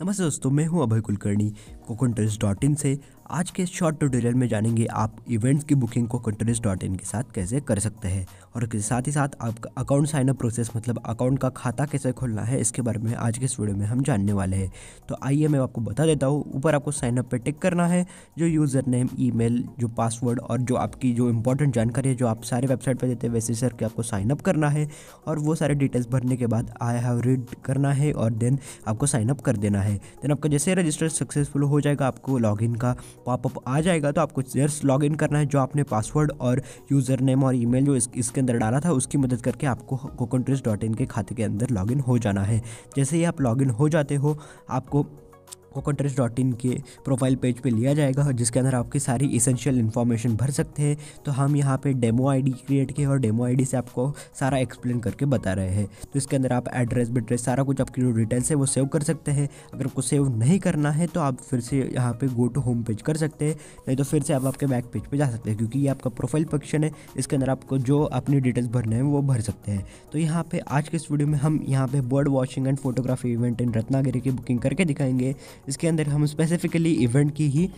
नमस्ते दोस्तों मैं हूँ अभय कुलकर्णी कोकन से। आज के शॉर्ट ट्यूटोरियल में जानेंगे आप इवेंट्स की बुकिंग को कंट्रीज़ डॉट इन के साथ कैसे कर सकते हैं और साथ ही साथ आपका अकाउंट साइनअप प्रोसेस मतलब अकाउंट का खाता कैसे खोलना है, इसके बारे में आज के इस वीडियो में हम जानने वाले हैं। तो आइए मैं आपको बता देता हूँ, ऊपर आपको साइनअप पर टिक करना है, जो यूज़र नेम ईमेल जो पासवर्ड और जो आपकी जो इंपॉर्टेंट जानकारी है, जो आप सारे वेबसाइट पर देते हैं, वैसे सर के आपको साइनअप करना है और वो सारे डिटेल्स भरने के बाद आई हैव रीड करना है और देन आपको साइनअप कर देना है। देन आपका जैसे रजिस्टर सक्सेसफुल हो जाएगा, आपको लॉगिन का पॉपअप आ जाएगा तो आपको जस्ट लॉगिन करना है जो आपने पासवर्ड और यूज़र नेम और ईमेल जो इस, इसके अंदर डाला था उसकी मदद करके आपको कोकन इन के खाते के अंदर लॉगिन हो जाना है। जैसे ही आप लॉगिन हो जाते हो आपको कोकोट्रेस डॉट इन के प्रोफ़ाइल पेज पे लिया जाएगा जिसके अंदर आपकी सारी इसेंशियल इन्फॉर्मेशन भर सकते हैं। तो हम यहाँ पे डेमो आईडी क्रिएट किए और डेमो आईडी से आपको सारा एक्सप्लेन करके बता रहे हैं। तो इसके अंदर आप एड्रेस बिड्रेस सारा कुछ आपकी जो डिटेल्स है वो सेव कर सकते हैं। अगर आपको सेव नहीं करना है तो आप फिर से यहाँ पर गो टू होम पेज कर सकते हैं। नहीं तो फिर से आप आपके बैक पेज पर जा सकते हैं क्योंकि ये आपका प्रोफ़ाइल फ़ंक्शन है। इसके अंदर आपको जो अपनी डिटेल्स भरने हैं वो भर सकते हैं। तो यहाँ पर आज के इस वीडियो में हम यहाँ पर bird watching and photography event in Ratnagiri की बुकिंग करके दिखाएँगे। इसके अंदर हम स्पेसिफिकली इवेंट की ही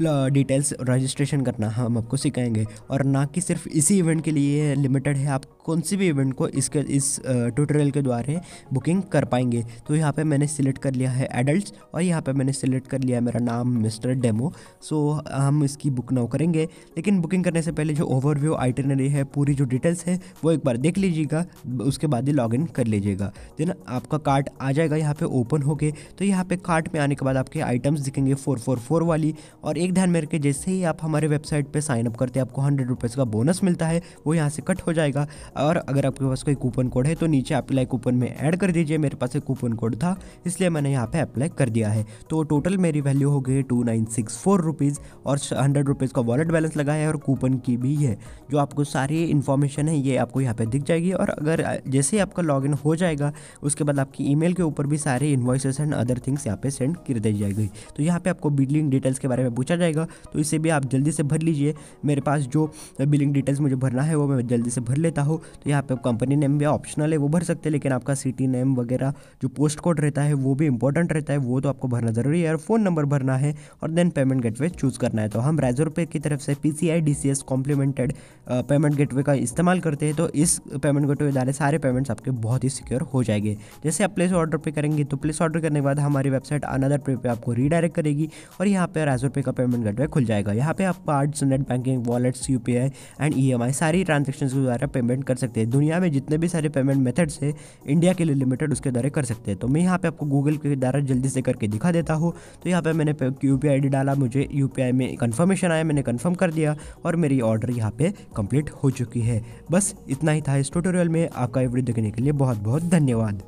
डिटेल्स रजिस्ट्रेशन करना हम आपको सिखाएँगे। और ना कि सिर्फ़ इसी इवेंट के लिए लिमिटेड है, आप कौन सी भी इवेंट को इसके, इस ट्यूटोरियल के द्वारा बुकिंग कर पाएँगे। तो यहाँ पे मैंने सिलेक्ट कर लिया है एडल्ट्स और यहाँ पे मैंने सिलेक्ट कर लिया है मेरा नाम मिस्टर डेमो सो हम इसकी बुक नाउ करेंगे। लेकिन बुकिंग करने से पहले जो ओवरव्यू आइटनरी है, पूरी जो डिटेल्स है, वो एक बार देख लीजिएगा, उसके बाद ही लॉगिन कर लीजिएगा। देन आपका कार्ट आ जाएगा, यहाँ पर ओपन हो तो यहाँ पर कार्ट में आने के बाद आपके आइटम्स दिखेंगे फोर फोर फोर वाली। और एक ध्यान में रखें जैसे ही आप हमारे वेबसाइट पर साइन अप करते हैं, आपको हंड्रेड रुपीज़ का बोनस मिलता है, वो यहाँ से कट हो जाएगा। और अगर आपके पास कोई कूपन कोड है तो नीचे अप्लाई कूपन में ऐड कर दीजिए। मेरे पास एक कूपन कोड था, इसलिए मैंने यहाँ पर अप्लाई कर दिया है। तो टोटल मेरी वैल्यू हो गई है two nine six four rupees और हंड्रेड रुपीज़ का वॉलेट बैलेंस लगा है और कूपन की भी है। जो आपको सारी इन्फॉर्मेशन है, ये आपको यहाँ पर दिख जाएगी। और अगर, जैसे ही आपका लॉग हो जाएगा, उसके बाद आपकी ईमेल के ऊपर भी सारे इन्वॉइसेस एंड अदर थिंग्स यहाँ पे सेंड कर दी जाएगी। तो यहाँ पे आपको बिलिंग डिटेल्स के बारे में पूछा जाएगा तो इसे भी आप जल्दी से भर लीजिए। मेरे पास जो बिलिंग डिटेल्स मुझे भरना है, वो मैं जल्दी से भर लेता हूँ। तो यहाँ पे कंपनी नेम भी ऑप्शनल है, वो भर सकते हैं, लेकिन आपका सिटी नेम वगैरह जो पोस्ट कोड रहता है, वो भी इंपॉर्टेंट रहता है, वो तो आपको भरना ज़रूरी है। और फ़ोन नंबर भरना है, और देन पेमेंट गेटवे चूज़ करना है। तो हम रेजर पे की तरफ़ से P C I D C S complimented payment gateway का इस्तेमाल करते हैं तो इस पेमेंट गेटवे द्वारा सारे पेमेंट्स आपके बहुत ही सिक्योर हो जाएँगे। जैसे आप प्लेस ऑर्डर पे करेंगे तो प्लेस ऑर्डर करने के बाद हमारी वेबसाइट अनदर पे पे आपको रीडायरेक्ट करेगी, और यहाँ पे रेजर पे का पेमेंट गेटवे खुल जाएगा। यहाँ पे आप cards net banking wallets U P I and E M I सारी ट्रांजेक्शन के द्वारा पेमेंट कर सकते हैं। दुनिया में जितने भी सारे पेमेंट मेथड्स है इंडिया के लिए लिमिटेड उसके द्वारा कर सकते हैं। तो मैं यहाँ पे आपको गूगल के द्वारा जल्दी से करके दिखा देता हूँ। तो यहाँ पे मैंने यू पी डाला, मुझे यू पी आई में कन्फर्मेशन आया, मैंने कन्फर्म कर दिया और मेरी ऑर्डर यहाँ पे कंप्लीट हो चुकी है। बस इतना ही था इस ट्यूटोरियल में। आपका वीडियो देखने के लिए बहुत बहुत धन्यवाद।